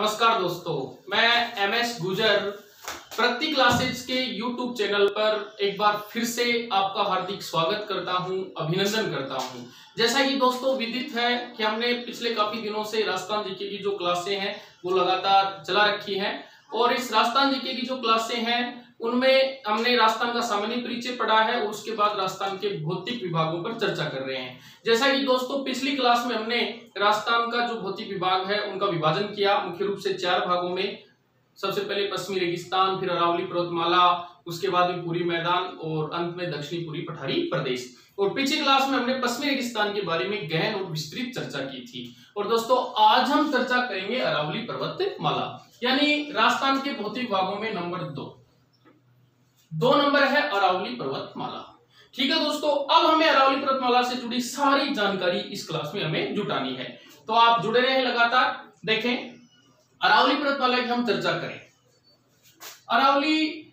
नमस्कार दोस्तों, मैं एम एस गुजर, प्रति क्लासेज के यूट्यूब चैनल पर एक बार फिर से आपका हार्दिक स्वागत करता हूँ, अभिनंदन करता हूँ। जैसा कि दोस्तों विदित है कि हमने पिछले काफ़ी दिनों से राजस्थान जीके की जो क्लासे हैं, वो लगातार चला रखी हैं और इस राजस्थान जीके की जो क्लासे हैं उनमें हमने राजस्थान का सामान्य परिचय पढ़ा है और उसके बाद राजस्थान के भौतिक विभागों पर चर्चा कर रहे हैं। जैसा कि दोस्तों, पिछली क्लास में हमने राजस्थान का जो भौतिक विभाग है, उनका विभाजन किया। मुख्य रूप से चार भागों में। सबसे पहले पश्चिमी रेगिस्तान, फिर अरावली पर्वतमाला, उसके बाद पूरी मैदान और अंत में दक्षिणी पूरी पठारी प्रदेश। और पिछली क्लास में हमने पश्चिमी रेगिस्तान के बारे में गहन और विस्तृत चर्चा की थी। और दोस्तों, आज हम चर्चा करेंगे अरावली पर्वतमाला, यानी राजस्थान के भौतिक भागों में नंबर दो। दो नंबर है अरावली पर्वतमाला। ठीक है दोस्तों, अब हमें अरावली पर्वतमाला से जुड़ी सारी जानकारी इस क्लास में हमें जुटानी है। तो आप जुड़े रहे लगातार, देखें, अरावली पर्वतमाला की हम चर्चा करें। अरावली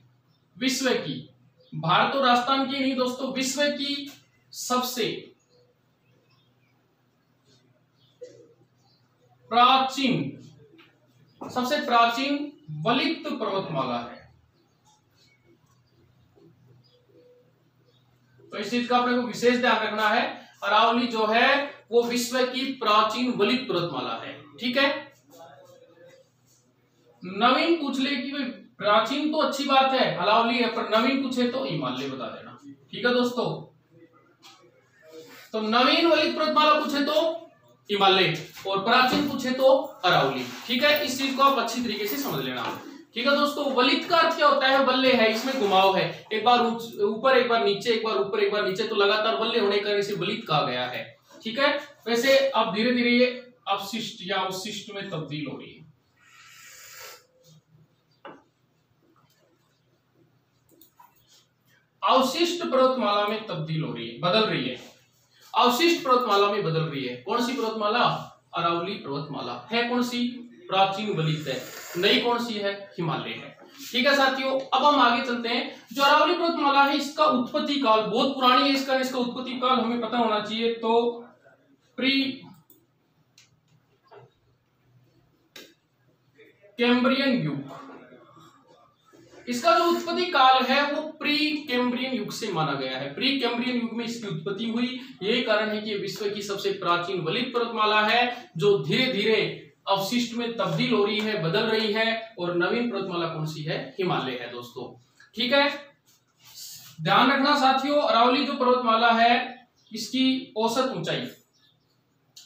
विश्व की, भारत और राजस्थान की नहीं दोस्तों, विश्व की सबसे प्राचीन सबसे प्राचीन वलित पर्वतमाला है। तो इस चीज़ का अपने को विशेष ध्यान रखना है। अरावली जो है, वो विश्व की प्राचीन वलित पर्वतमाला है। ठीक है? नवीन पूछ ले कि प्राचीन तो अच्छी बात है, अरावली है, पर नवीन पूछे तो हिमालय बता देना। ठीक है दोस्तों? तो नवीन वलित पर्वतमाला पूछे तो हिमालय, और प्राचीन पूछे तो अरावली। ठीक है? इस चीज़ को आप अच्छी तरीके से समझ लेना। ठीक है दोस्तों, वलित का अर्थ क्या होता है? बल्ले है, इसमें घुमाव है। एक बार ऊपर, एक बार नीचे, एक बार ऊपर, एक बार नीचे तो लगातार बल्ले होने का इसे वलित कहा गया है। ठीक है? वैसे अब धीरे धीरे ये अवशिष्ट या अवशिष्ट में तब्दील हो रही है। अवशिष्ट पर्वतमाला में तब्दील हो रही है, बदल रही है। अवशिष्ट पर्वतमाला में बदल रही है। कौन सी पर्वतमाला? अरावली पर्वतमाला। है कौन सी? प्राचीन वलित है। नई कौन सी है? हिमालय है। ठीक है साथियों, अब हम आगे चलते हैं। जो अरावली पर्वतमाला है, इसका उत्पत्ति काल, बहुत पुरानी है इसका इसका उत्पत्ति काल हमें पता होना चाहिए तो प्री कैम्ब्रियन युग। इसका जो उत्पत्ति काल है, वो प्री कैम्ब्रियन युग से माना गया है। प्री कैम्ब्रियन युग में इसकी उत्पत्ति हुई। यही कारण है कि विश्व की सबसे प्राचीन वलित पर्वतमाला है, जो धीरे धीरे अवशिष्ट में तब्दील हो रही है, बदल रही है और नवीन पर्वतमाला कौन सी है? हिमालय है दोस्तों। ठीक है? ध्यान रखना साथियों, अरावली जो पर्वतमाला है, इसकी औसत ऊंचाई।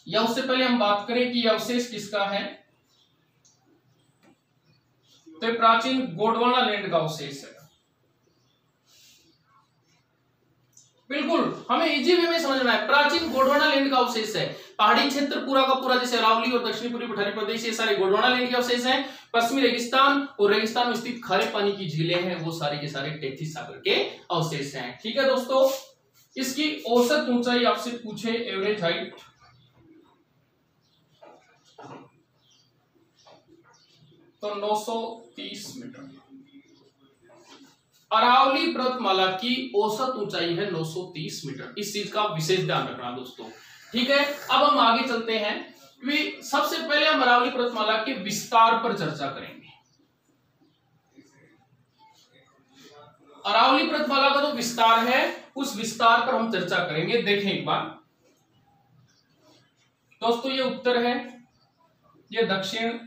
या उससे पहले हम बात करें कि अवशेष किसका है? तो प्राचीन गोडवाना लैंड का अवशेष है। बिल्कुल, हमें इजी वे में समझना है। प्राचीन गोडवाना लैंड का अवशेष है। पहाड़ी क्षेत्र पूरा का पूरा, जैसे अरावली और दक्षिणी पूर्वी पठारी प्रदेश, ये सारे गोडवाना लैंड के अवशेष हैं। पश्चिमी रेगिस्तान और रेगिस्तान में स्थित खारे पानी की झीलें हैं, वो सारे के सारे टेथिस सागर के अवशेष हैं। ठीक है दोस्तों, इसकी औसत ऊंचाई आपसे पूछे, एवरेज हाइट तो 930 मीटर। अरावली पर्वतमाला की औसत ऊंचाई है 930 मीटर। इस चीज़ का विशेष ध्यान रखना दोस्तों। ठीक है? अब हम आगे चलते हैं। कि सबसे पहले हम अरावली पर्वतमाला के विस्तार पर चर्चा करेंगे। अरावली पर्वतमाला का जो तो विस्तार है, उस विस्तार पर हम चर्चा करेंगे। देखें एक बार। दोस्तों, ये उत्तर है, ये दक्षिण,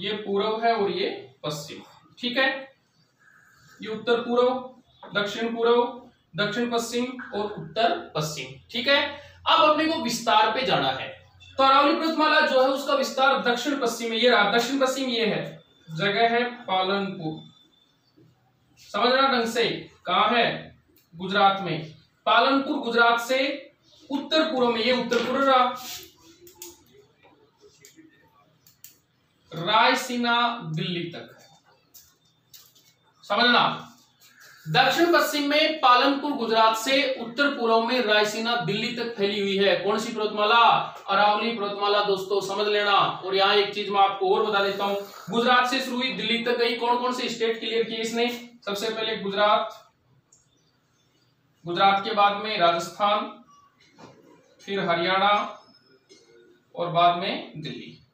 ये पूर्व है और ये पश्चिम। ठीक है? ये उत्तर पूर्व दक्षिण पूर्व दक्षिण पश्चिम और उत्तर पश्चिम। ठीक है? अब अपने को विस्तार पे जाना है। तो अरावली पर्वतमाला जो है उसका विस्तार दक्षिण पश्चिम में, ये रहा, दक्षिण पश्चिम ये है। जगह है पालनपुर। समझना ढंग से, कहा है गुजरात में? पालनपुर गुजरात से उत्तर पूर्व में, ये उत्तर पूर्व रहा। रायसीना दिल्ली तक। समझना? दक्षिण पश्चिम में पालनपुर गुजरात से उत्तर पूर्व में रायसीना दिल्ली तक फैली हुई है। कौन सी पर्वतमाला? अरावली पर्वतमाला दोस्तों, समझ लेना। और यहाँ एक चीज़ मैं आपको और बता देता हूँ। गुजरात से शुरू हुई दिल्ली तक गई। कौन कौन से स्टेट क्लियर किए इसने? सबसे पहले गुजरात। गुजरात के बाद में राजस्थान, फिर हरियाणा और बाद में दिल्ली।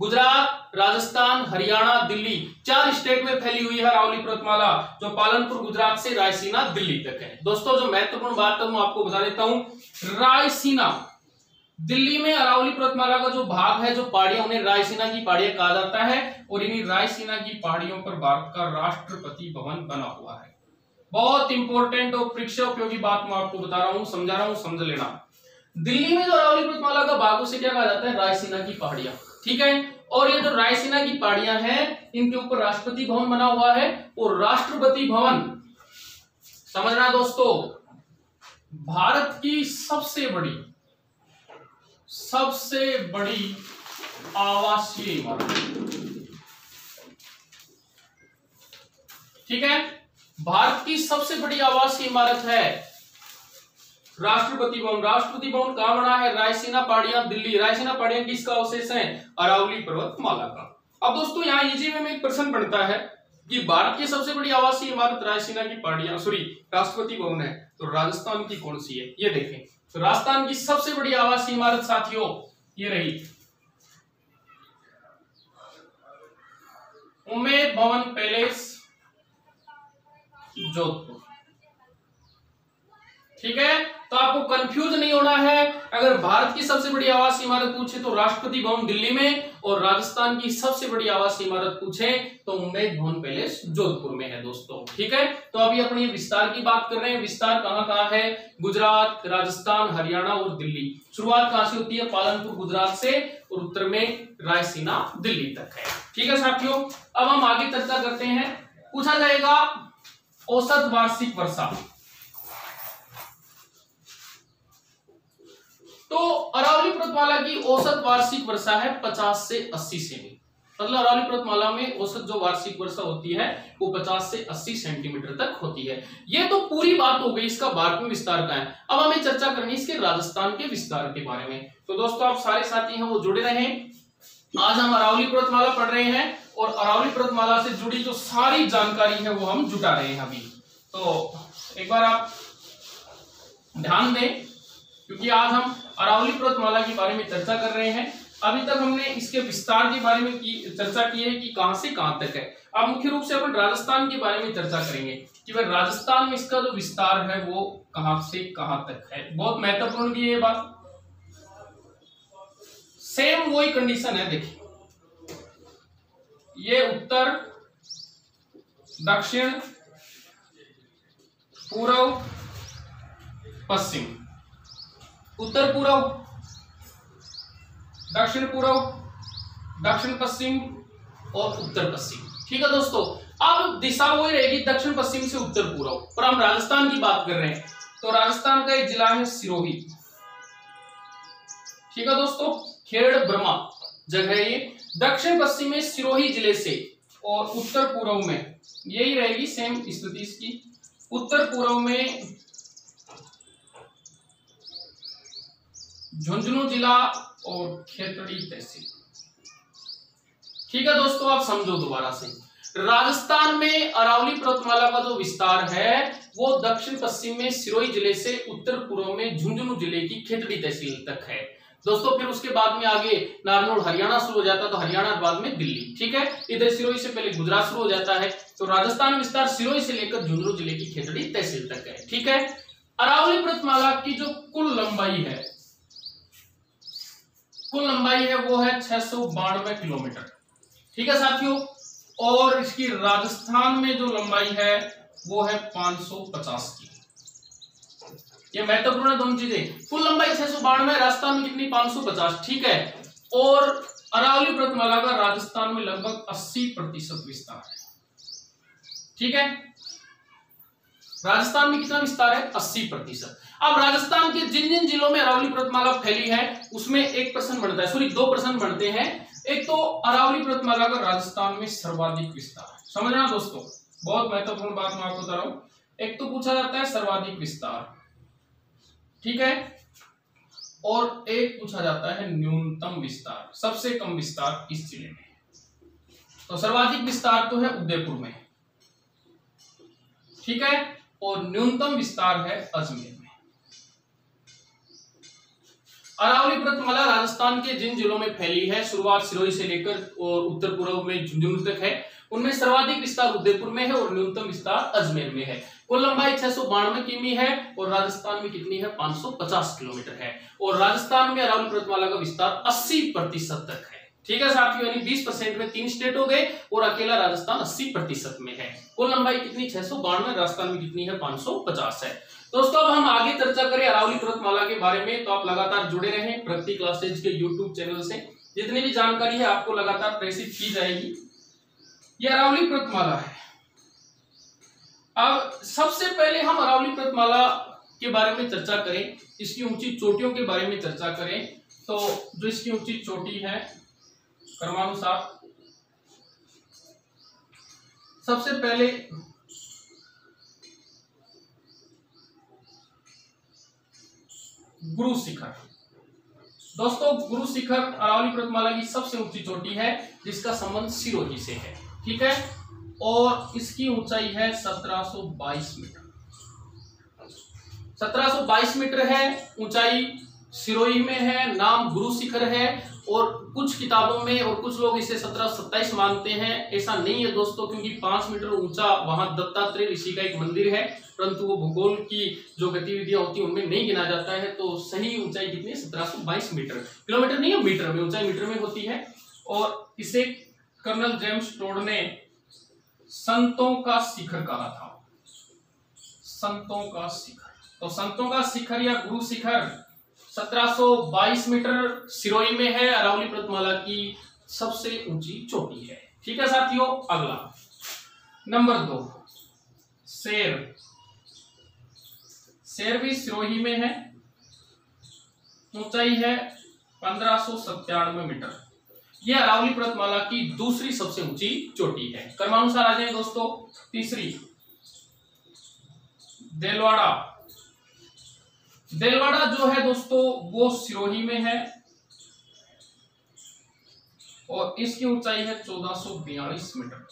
गुजरात, राजस्थान, हरियाणा, दिल्ली चार स्टेट में फैली हुई है अरावली पर्वतमाला, जो पालनपुर, गुजरात से रायसीना, दिल्ली तक है। दोस्तों, जो महत्वपूर्ण बात है, मैं आपको बता देता हूँ, रायसीना, दिल्ली में अरावली पर्वतमाला का जो भाग है, जो पहाड़ियाँ, उन्हें रायसीना की पहाड़ियाँ कहा जाता है और इन्हीं रायसीना की पहाड़ियों पर भारत का राष्ट्रपति भवन बना हुआ है। बहुत इंपॉर्टेंट और परीक्षा उपयोगी बात मैं आपको बता रहा हूँ, समझा रहा हूँ, समझ लेना। दिल्ली में जो अरावली पर्वतमाला का भाग उसे क्या कहा जाता है? रायसीना की पहाड़ियाँ। ठीक है? और ये जो तो रायसेना की पहाड़ियाँ हैं, इनके ऊपर राष्ट्रपति भवन बना हुआ है और राष्ट्रपति भवन, समझना दोस्तों, भारत की सबसे बड़ी सबसे बड़ी आवासीय इमारत। ठीक है? भारत की सबसे बड़ी आवासीय इमारत है राष्ट्रपति भवन। राष्ट्रपति भवन कहा बना है? रायसेना पहाड़ियाँ, दिल्ली। रायसेना पहाड़ियाँ किसका अवशेष है? अरावली पर्वतमाला का। अब दोस्तों, यहाँ इजी में एक प्रश्न बनता है कि भारत की सबसे बड़ी आवासीय इमारत रायसेना की पहाड़ियाँ सॉरी राष्ट्रपति भवन है। तो राजस्थान की कौन सी है? ये देखें। तो राजस्थान की सबसे बड़ी आवासीय इमारत साथियों, ये रही। उमेद भवन पैलेस, जोधपुर। ठीक है? तो आपको कंफ्यूज नहीं होना है। अगर भारत की सबसे बड़ी आवासीय इमारत पूछे तो राष्ट्रपति भवन दिल्ली में और राजस्थान की सबसे बड़ी आवासीय इमारत पूछे तो उम्मेद भवन पैलेस जोधपुर में है दोस्तों, ठीक है? तो अभी अपनी विस्तार की बात कर रहे हैं। विस्तार कहाँ कहाँ है? गुजरात, राजस्थान, हरियाणा और दिल्ली। शुरुआत कहाँ से होती है? पालनपुर, गुजरात से और उत्तर में रायसीना, दिल्ली तक है। ठीक है साथियों, अब हम आगे चर्चा करते हैं। पूछा जाएगा औसत वार्षिक वर्षा। तो अरावली पर्वतमाला की औसत वार्षिक वर्षा है 50 से 80 सेमी। मतलब अरावली पर्वतमाला में औसत जो वार्षिक वर्षा होती है, वो 50 से 80 सेंटीमीटर तक होती है। ये तो पूरी बात हो गई इसका भारत में विस्तार का है। अब हमें चर्चा करनी इसके राजस्थान के विस्तार के बारे में। तो दोस्तों, आप सारे साथी हैं, वो जुड़े रहे। आज हम अरावली पर्वतमाला पढ़ रहे हैं और अरावली पर्वतमाला से जुड़ी जो सारी जानकारी है, वो हम जुटा रहे हैं अभी। तो एक बार आप ध्यान दें, क्योंकि आज हम अरावली पर्वतमाला के बारे में चर्चा कर रहे हैं। अभी तक हमने इसके विस्तार के बारे में की, चर्चा की है कि कहाँ से कहाँ तक है। अब मुख्य रूप से अपन राजस्थान के बारे में चर्चा करेंगे कि भाई राजस्थान में इसका जो विस्तार है, वो कहाँ से कहाँ तक है। बहुत महत्वपूर्ण भी है ये बात। सेम वही कंडीशन है, देखिए। ये उत्तर, दक्षिण पूर्व पश्चिम। उत्तर पूर्व दक्षिण पूर्व दक्षिण पश्चिम और उत्तर पश्चिम। ठीक है दोस्तों, अब दिशा वही रहेगी दक्षिण पश्चिम से उत्तर पूर्व पर हम राजस्थान की बात कर रहे हैं तो राजस्थान का एक जिला है सिरोही। ठीक है दोस्तों, खेड़ ब्रह्मा जगह ये। दक्षिण पश्चिम में सिरोही ज़िले से और उत्तर पूर्व में यही रहेगी सेम स्थिति इसकी। उत्तर पूर्व में झुंझुनू जिला और खेतड़ी तहसील। ठीक है दोस्तों, आप समझो दोबारा से। राजस्थान में अरावली पर्वतमाला का जो विस्तार है, वो दक्षिण पश्चिम में सिरोही ज़िले से उत्तर पूर्व में झुंझुनू ज़िले की खेतड़ी तहसील तक है। दोस्तों, फिर उसके बाद में आगे नारनौल, हरियाणा शुरू हो जाता है तो हरियाणा बाद में दिल्ली, ठीक है? इधर सिरोही से पहले गुजरात शुरू हो जाता है तो राजस्थान विस्तार सिरोही से लेकर झुंझुनू ज़िले की खेतड़ी तहसील तक है, ठीक है? अरावली पर्वतमाला की जो कुल लंबाई है कुल लंबाई है, वो है छह सौ बानवे किलोमीटर। ठीक है साथियों? और इसकी राजस्थान में जो लंबाई है, वो है 550 की। ये महत्वपूर्ण है दोनों चीज़ें। कुल लंबाई छह सौ बानवे, राजस्थान में कितनी? 550 ठीक है? और अरावली पर्वतमाला का राजस्थान में लगभग 80 प्रतिशत विस्तार है। ठीक है? राजस्थान में कितना विस्तार है? 80 प्रतिशत। अब राजस्थान के जिन जिन जिलों में अरावली पर्वतमाला फैली है, उसमें एक प्रश्न बनता है सॉरी दो प्रश्न बनते हैं। एक तो अरावली पर्वतमाला का राजस्थान में सर्वाधिक विस्तार। समझना दोस्तों, बहुत महत्वपूर्ण बात मैं आपको बता रहा हूँ। एक तो पूछा जाता है सर्वाधिक विस्तार, ठीक है? और एक पूछा जाता है न्यूनतम विस्तार, सबसे कम विस्तार इस ज़िले में तो सर्वाधिक विस्तार तो है उदयपुर में, ठीक है? और न्यूनतम विस्तार है अजमेर में। अरावली पर्वतमाला राजस्थान के जिन जिलों में फैली है, शुरुआत सिरोही से लेकर और उत्तर पूर्व में झुंझुनू तक है। उनमें सर्वाधिक विस्तार उदयपुर में है और न्यूनतम विस्तार अजमेर में है। कुल लंबाई छह सौ बानवे किमी है और राजस्थान में कितनी है? 550 किलोमीटर है। और राजस्थान में अरावली पर्वतमाला का विस्तार 80 प्रतिशत तक है। ठीक है साथियों, यानी 20 परसेंट में तीन स्टेट हो गए और अकेला राजस्थान 80 प्रतिशत में है। कुल लंबाई कितनी? छह सौ बानवे, राजस्थान में कितनी है? 550 है। दोस्तों, अब हम आगे चर्चा करें अरावली पर्वतमाला के बारे में। तो आप लगातार जुड़े रहें प्रगति क्लासेज के यूट्यूब चैनल से। जितनी भी जानकारी है, आपको लगातार प्रेषित की जाएगी। ये अरावली पर्वतमाला है। अब सबसे पहले हम अरावली पर्वतमाला के बारे में चर्चा करें। इसकी ऊँची चोटियों के बारे में चर्चा करें। तो जो इसकी ऊँची चोटी है, क्रमानुसार। सबसे पहले गुरु शिखर। दोस्तों, गुरु शिखर अरावली पर्वतमाला की सबसे ऊँची चोटी है, जिसका संबंध सिरोही से है, ठीक है? और इसकी ऊंचाई है 1722 मीटर। 1722 मीटर है, ऊंचाई सिरोही में है, नाम गुरु शिखर है और कुछ किताबों में और कुछ लोग इसे सत्रह सत्ताईस मानते हैं। ऐसा नहीं है दोस्तों, क्योंकि पाँच मीटर ऊँचा वहाँ दत्तात्रेय ऋषि का एक मंदिर है, परंतु वो भूगोल की जो गतिविधियाँ होती है उनमें नहीं गिना जाता है तो सही ऊंचाई कितनी है? सत्रह मीटर। किलोमीटर नहीं है, मीटर में, ऊंचाई मीटर में होती है। और इसे कर्नल जेम्स टोड ने संतों का शिखर कहा था। संतों का शिखर। तो संतों का शिखर या गुरु शिखर 1722 मीटर सिरोही में है, अरावली पर्वतमाला की सबसे ऊँची चोटी है। ठीक है साथियों, अगला। नंबर दो, शेर। शेर भी सिरोही में है, ऊंचाई है पंद्रह मीटर। यह अरावली पर्वतमाला की दूसरी सबसे ऊँची चोटी है। क्रमानुसार आ जाए दोस्तों, तीसरी, देलवाड़ा। देलवाड़ा जो है दोस्तों, वो सिरोही में है। और इसकी ऊंचाई है चौदह मीटर।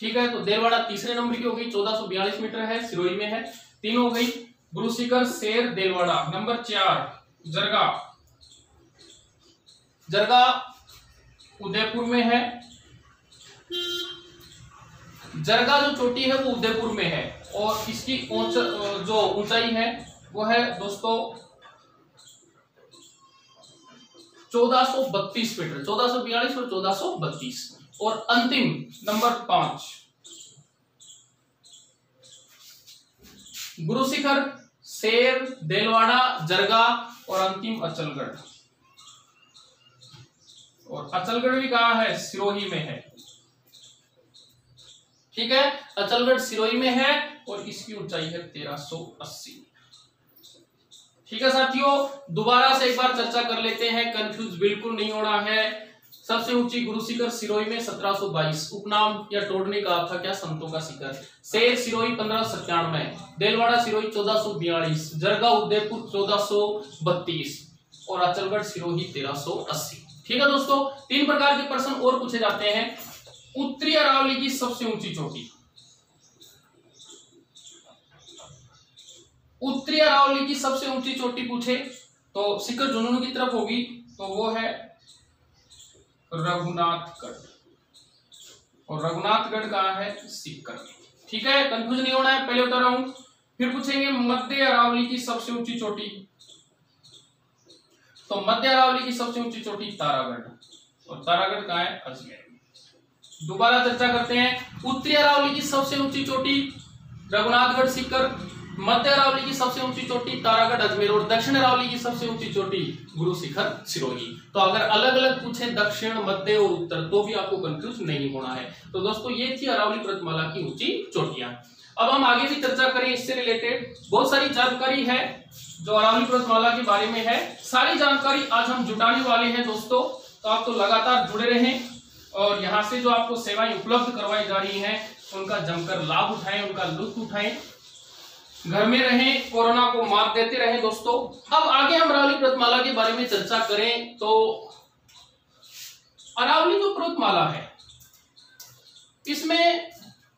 ठीक है तो देलवाड़ा तीसरे नंबर की हो गई, चौदह मीटर है, सिरोही में है। तीन हो गई गुरुशिखर शेर देलवाड़ा, नंबर चार, जरगा। जरगा उदयपुर में है। जरगा जो चोटी है, वो उदयपुर में है। और इसकी जो ऊंचाई है वो है दोस्तों 1432 मीटर 1442 और 1432 और अंतिम नंबर पाँच। गुरुशिखर, शेर, देलवाड़ा, जरगा और अंतिम अचलगढ़। और अचलगढ़ भी कहा है? सिरोही में है। ठीक है? अचलगढ़ सिरोही में है और इसकी ऊंचाई है तेरह सो अस्सी। ठीक है साथियों, दोबारा से एक बार चर्चा कर लेते हैं। कंफ्यूज बिल्कुल नहीं होना है। सबसे ऊँची गुरु शिखर सिरोही में 1722 उपनाम या तोड़ने का था क्या? संतों का शिखर। शेर सिरोही पंद्रह सत्तानवे। देलवाड़ा सिरोही चौदह सौ बयालीस। जरगा उदयपुर चौदह सौ बत्तीस। और अचलगढ़ सिरोही तेरह सौ अस्सी। ठीक है दोस्तों, तीन प्रकार के प्रश्न और पूछे जाते हैं। उत्तरी अरावली की सबसे ऊँची चोटी। उत्तरी अरावली की सबसे ऊँची चोटी पूछे तो शिखर झुंझुनू की तरफ़ होगी तो वो है रघुनाथगढ़। और रघुनाथगढ़ कहा है सिक्कर। ठीक है कंफ्यूज नहीं होना है, पहले बता रहा हूँ, फिर पूछेंगे मध्य अरावली की सबसे ऊँची चोटी। तो मध्य अरावली की सबसे ऊँची चोटी तारागढ़। और तारागढ़ कहा है अजमेर। दोबारा चर्चा करते हैं उत्तरी अरावली की सबसे ऊँची चोटी रघुनाथगढ़ सिक्कर। मध्य अरावली की सबसे ऊँची चोटी, तारागढ़, अजमेर और दक्षिण अरावली की सबसे ऊँची चोटी, गुरु शिखर सिरोही। तो अगर अलग अलग पूछे दक्षिण, मध्य और उत्तर तो भी आपको कंफ्यूज नहीं होना है। तो दोस्तों, ये थी अरावली पर्वतमाला की ऊँची चोटियाँ। अब हम आगे भी चर्चा करें इससे रिलेटेड बहुत सारी जानकारी है जो अरावली पर्वतमाला के बारे में है। सारी जानकारी आज हम जुटाने वाले हैं दोस्तों। तो आप तो लगातार जुड़े रहें और यहाँ से जो आपको सेवाएँ उपलब्ध करवाई जा रही हैं, उनका जमकर लाभ उठाएँ, उनका लुत्फ उठाएँ। घर में रहें, कोरोना को मात देते रहें दोस्तों। अब आगे हम अरावली पर्वतमाला के बारे में चर्चा करें तो अरावली जो पर्वतमाला है, इसमें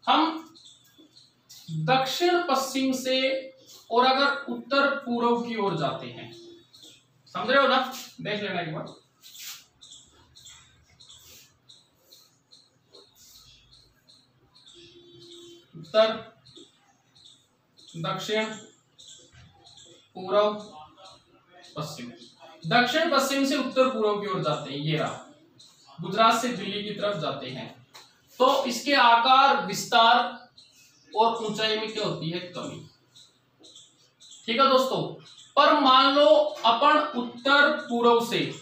हम दक्षिण पश्चिम से और अगर उत्तर पूर्व की ओर जाते हैं। समझ रहे हो ना? देख लेना एक बार। उत्तर दक्षिण पूर्व पश्चिम। दक्षिण, पश्चिम से उत्तर पूर्व की ओर जाते हैं, ये रहा। गुजरात से दिल्ली की तरफ़ जाते हैं। तो इसके आकार, विस्तार और ऊंचाई में क्या होती है? कमी। ठीक है दोस्तों? पर मान लो, अपन उत्तर पूर्व से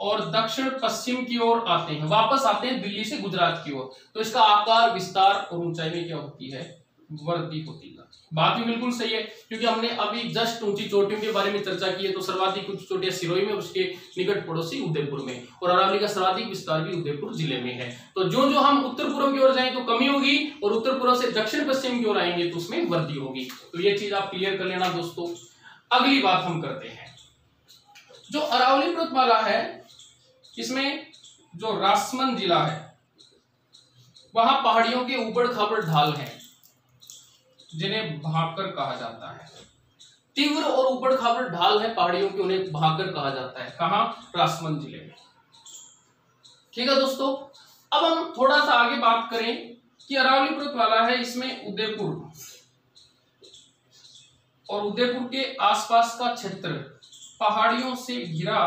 और दक्षिण, पश्चिम की ओर आते हैं। वापस आते हैं दिल्ली से गुजरात की ओर। तो इसका आकार, विस्तार और ऊंचाई में क्या होती है? वृद्धि होती है। बात भी बिल्कुल सही है, क्योंकि हमने अभी जस्ट ऊँची चोटियों के बारे में चर्चा की है तो सर्वाधिक उच्च चोटियाँ सिरोही में, उसके निकट पड़ोसी उदयपुर में, और अरावली का सर्वाधिक विस्तार भी उदयपुर ज़िले में है। तो जो जो हम उत्तर पूर्व की ओर जाए तो कमी होगी, और उत्तर पूर्व से दक्षिण पश्चिम की ओर आएँगे तो उसमें वृद्धि होगी। तो ये चीज़ आप क्लियर कर लेना दोस्तों। अगली बात हम करते हैं। जो अरावली पर्वतमाला है, इसमें जो रासमंद जिला है, वहाँ पहाड़ियों के ऊपर खाबड़ ढाल है। जिन्हें भाकर कहा जाता है। तीव्र और ऊपर खाबड़ ढाल है पहाड़ियों की उन्हें भाकर कहा जाता है। कहा? रासमंद ज़िले में। ठीक है दोस्तों अब हम थोड़ा सा आगे बात करें कि अरावली पर्वत वाला है इसमें उदयपुर। और उदयपुर के आसपास का क्षेत्र पहाड़ियों से घिरा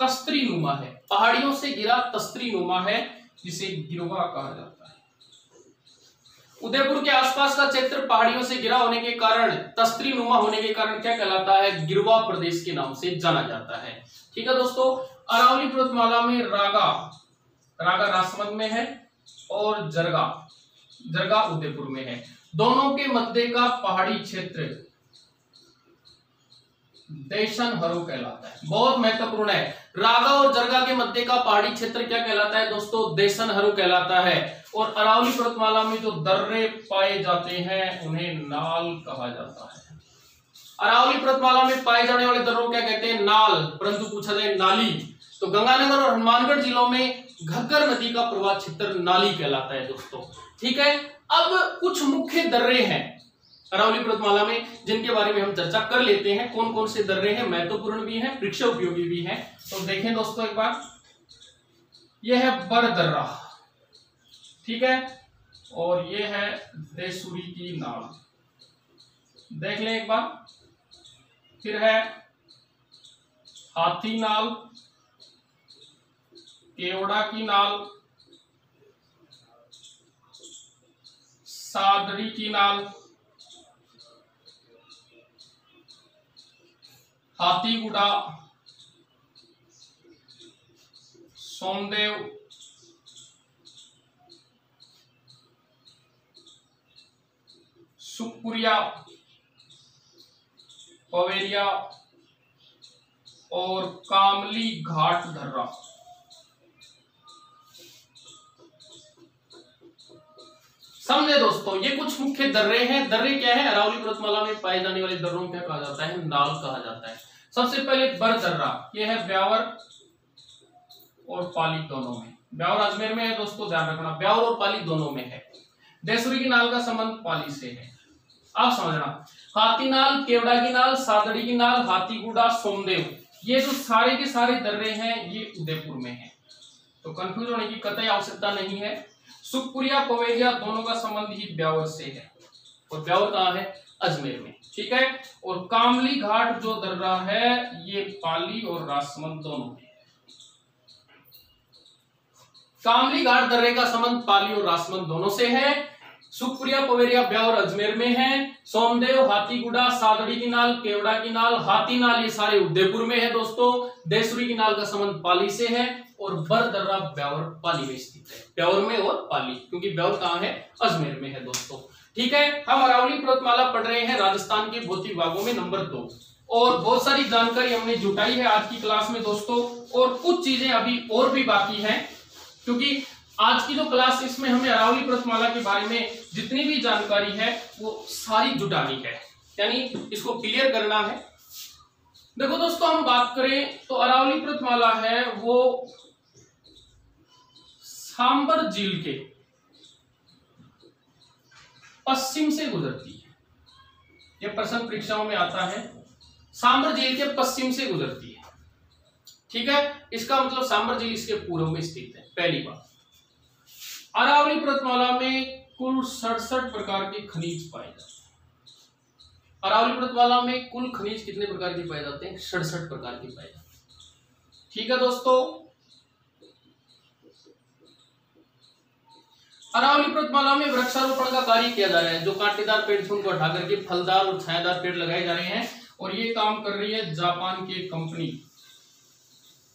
तस्त्री नुमा है। पहाड़ियों से घिरा तस्त्री नुमा है जिसे गिरवा कहा जाता है। उदयपुर के आसपास का क्षेत्र पहाड़ियों से घिरा होने के कारण तस्त्री नुमा होने के कारण क्या कहलाता है? गिरवा प्रदेश के नाम से जाना जाता है। ठीक है दोस्तों, अरावली पर्वतमाला में रागा रागा राजसमंद में है और जरगा जरगा उदयपुर में है। दोनों के मध्य का पहाड़ी क्षेत्र देशन हरो कहलाता है। बहुत महत्वपूर्ण है। रागा और जरगा के मध्य का पहाड़ी क्षेत्र क्या कहलाता है दोस्तों? देशन हरो कहलाता है। और अरावली पर्वतमाला में जो दर्रे पाए जाते हैं, उन्हें नाल कहा जाता है। अरावली पर्वतमाला में पाए जाने वाले दर्रों क्या कहते हैं? नाल। परंतु पूछा जाए नाली तो गंगानगर और हनुमानगढ़ जिलों में घग्गर नदी का प्रवाह क्षेत्र नाली कहलाता है दोस्तों। ठीक है? अब कुछ मुख्य दर्रे हैं अरावली पर्वतमाला में, जिनके बारे में हम चर्चा कर लेते हैं। कौन कौन से दर्रे हैं? महत्वपूर्ण भी हैं वृक्ष उपयोगी भी हैं। तो देखें दोस्तों एक बार। यह है बर दर्रा। ठीक है? और ये है देसुरी की नाल देख लें एक बार। फिर है हाथी नाल, केवड़ा की नाल, सादड़ी की नाल हाथीगुड़ा सोमदेव सुखपुरिया पवेरिया और कामली घाट धर्रा। समझे दोस्तों, ये कुछ मुख्य दर्रे हैं। दर्रे क्या है? अरावली पर्वतमाला में पाए जाने वाले दर्रों क्या कहा जाता है? नाल कहा जाता है। सबसे पहले बर दर्रा, ये है ब्यावर और पाली दोनों में। ब्यावर अजमेर में है दोस्तों, ध्यान रखना। ब्यावर और पाली दोनों में है। देसुरी की नाल का संबंध पाली से है। आप समझना। हाथी नाल, केवड़ा की नाल, सादड़ी की नाल हाथीगुड़ा सोमदेव। ये जो सारे के सारे दर्रे हैं, ये उदयपुर में है। तो कंफ्यूज होने की कतई आवश्यकता नहीं है। सुखपुरिया पवेरिया दोनों का संबंध ही ब्यावर से है। और ब्यावर कहा है? अजमेर में। ठीक है? और कामली घाट जो दर्रा है, ये पाली और राजसमंद दोनों में। कामली घाट दर्रे का संबंध पाली और राजसमंद दोनों से है। सुखपुरिया पवेरिया ब्यावर अजमेर में है, सोमदेव हाथीगुड़ा, सादड़ी की नाल केवड़ा की नाल हाथी नाल, ये सारे उदयपुर में है दोस्तों। देसुरी की नाल का संबंध पाली से है और बर दर्रा ब्यावर पाली में स्थित है। ब्यावर में और पाली, क्योंकि ब्यावर कहाँ है? अजमेर में है दोस्तों। ठीक है, हम अरावली पर्वतमाला पढ़ रहे हैं राजस्थान के भौतिक भागों में नंबर दो। और बहुत सारी जानकारी हमने जुटाई है आज की क्लास में दोस्तों, और कुछ चीज़ें अभी और भी बाकी हैं, क्योंकि आज की जो क्लास इसमें हमें अरावली पर्वतमाला के बारे में जितनी भी जानकारी है, वो सारी जुटानी है। यानी इसको क्लियर करना है। देखो दोस्तों, हम बात करें तो अरावली पर्वतमाला है वो सांबर झील के पश्चिम से गुजरती है। ये प्रश्न परीक्षाओं में आता है। सांबर झील के पश्चिम से गुजरती है। ठीक है? इसका मतलब सांबर झील इसके पूर्व में स्थित है। पहली बात। अरावली पर्वतमाला में कुल सड़सठ प्रकार के खनिज पाए जाते हैं। अरावली पर्वतमाला में कुल खनिज कितने प्रकार के पाए जाते हैं? सड़सठ प्रकार के पाए जाते हैं। ठीक है दोस्तों? अरावली पर्वतमाला में वृक्षारोपण का कार्य किया जा रहा है, जो कांटेदार पेड़ थे, उनको हटा करके फलदार और छायादार पेड़ लगाए जा रहे हैं और ये काम कर रही है जापान की company,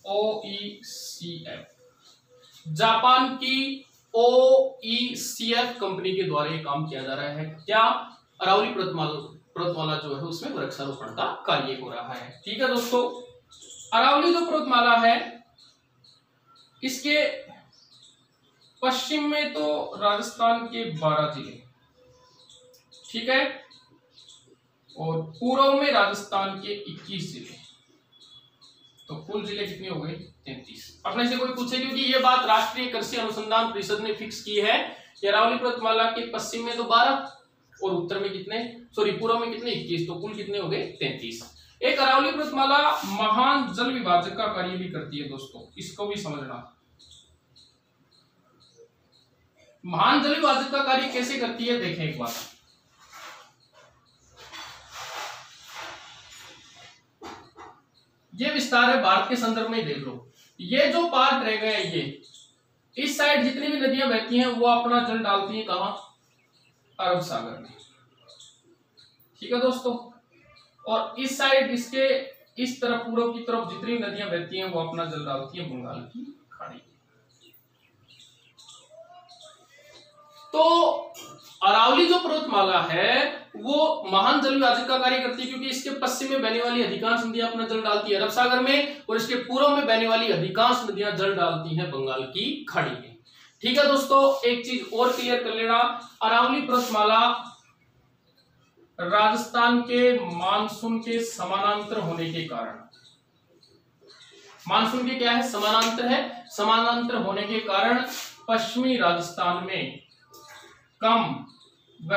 O C F Japan की ओ सी एफ़ कंपनी के द्वारा ये काम किया जा रहा है। क्या? अरावली पर्वतमाला जो है, उसमें वृक्षारोपण का कार्य हो रहा है। ठीक है दोस्तों? अरावली जो पर्वतमाला है, इसके पश्चिम में तो राजस्थान के बारह ज़िले। ठीक है? और पूर्व में राजस्थान के 21 ज़िले। तो कुल ज़िले कितने हो गए? तैतीस। अपने से कोई पूछे क्योंकि ये बात राष्ट्रीय कृषि अनुसंधान परिषद ने फिक्स की है। कि अरावली पर्वतमाला के पश्चिम में तो बारह और उत्तर में कितने? सॉरी, पूर्व में कितने? इक्कीस। तो कुल कितने हो गए? तैतीस। एक अरावली पर्वतमाला महान जल विभाजक का कार्य भी करती है दोस्तों। इसको भी समझना। महान जल विभाजक का कार्य कैसे करती है? देखें एक बार। ये विस्तार है भारत के संदर्भ में देख लो। ये जो पार्ट रह गए ये, इस साइड जितनी भी नदियाँ बहती हैं, वो अपना जल डालती हैं कहा? अरब सागर में। ठीक है दोस्तों? और इस साइड इसके, इस तरफ़ पूर्व की तरफ़ जितनी नदियाँ बहती हैं, वो अपना जल डालती है, बंगाल की खाड़ी। तो अरावली जो पर्वतमाला है, वो महान जल विभाजक का कार्य करती है क्योंकि इसके पश्चिम में बहने वाली अधिकांश नदियाँ अपना जल डालती है, अरब सागर में, और इसके पूर्व में बहने वाली अधिकांश नदियाँ जल डालती हैं बंगाल की खाड़ी में। ठीक है दोस्तों, एक चीज़ और क्लियर कर लेना। अरावली पर्वतमाला राजस्थान के मानसून के समानांतर होने के कारण। मानसून के क्या है? समानांतर है। समानांतर होने के कारण पश्चिमी राजस्थान में कम व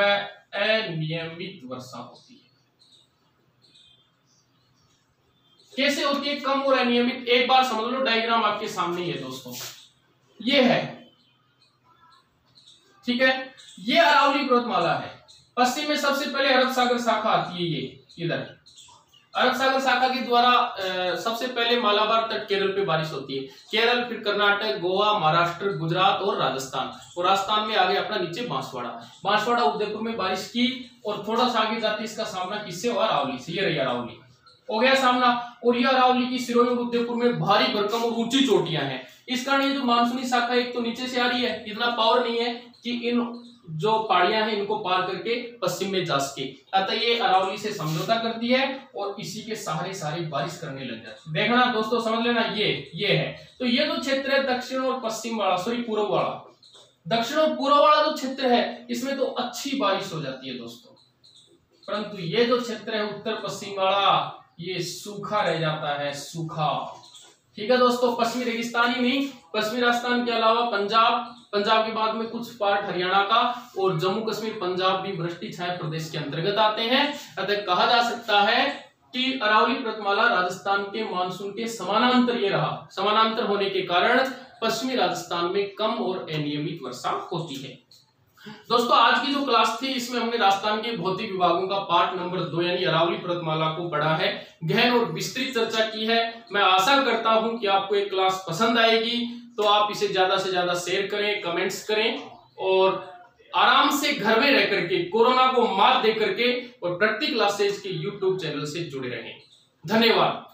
अनियमित वर्षा होती है। कैसे होती है? कम और अनियमित, एक बार समझ लो डायग्राम आपके सामने ही है दोस्तों। ये है, ठीक है? ये अरावली पर्वतमाला है। पश्चिम में सबसे पहले अरब सागर शाखा आती है ये, इधर। अरब सागर शाखा के द्वारा सबसे पहले मालाबार तट केरल पे बारिश होती है। केरल, फिर कर्नाटक, गोवा, महाराष्ट्र, गुजरात और राजस्थान। और राजस्थान में आगे अपना नीचे बांसवाड़ा। बांसवाड़ा उदयपुर में बारिश की और थोड़ा सा आगे जाते इसका सामना किससे और अरावली से। ये रही अरावली। हो गया सामना। और यह अरावली की सिरोही और उदयपुर में भारी भरकम और ऊँची चोटियाँ हैं। इस कारण ये जो मानसूनी शाखा एक तो नीचे से आ रही है, इतना पावर नहीं है कि इन जो पहाड़ियाँ हैं इनको पार करके पश्चिम में जा सके। अतः ये अरावली से समझौता करती है और इसी के सहारे सारी बारिश करने लग जाती है। देखना दोस्तों, समझ लेना ये ये है। तो ये जो तो क्षेत्र है दक्षिण और पश्चिम वाला सॉरी पूर्व वाला। दक्षिण और पूर्व वाला जो तो क्षेत्र है, इसमें तो अच्छी बारिश हो जाती है दोस्तों। परंतु ये जो क्षेत्र है उत्तर पश्चिम वाला, ये सूखा रह जाता है, सूखा। ठीक है दोस्तों, पश्चिमी रेगिस्तान ही नहीं, पश्चिमी राजस्थान के अलावा पंजाब पंजाब के बाद में कुछ पार्ट हरियाणा का और जम्मू कश्मीर, पंजाब भी वृष्टि छाया प्रदेश के अंतर्गत आते हैं। अतः कहा जा सकता है कि अरावली पर्वतमाला राजस्थान के मानसून के समानांतर ये रहा। समानांतर होने के कारण पश्चिमी राजस्थान में कम और अनियमित वर्षा होती है। दोस्तों, आज की जो क्लास थी, इसमें हमने राजस्थान के भौतिक विभागों का पार्ट नंबर दो, यानी अरावली पर्वतमाला को पढ़ा है, गहन और विस्तृत चर्चा की है। मैं आशा करता हूँ कि आपको एक क्लास पसंद आएगी तो आप इसे ज़्यादा से ज़्यादा शेयर करें कमेंट्स करें, और आराम से घर में रह करके, कोरोना को मात दे करके, और प्रत्येक क्लासेज के यूट्यूब चैनल से जुड़े रहें। धन्यवाद।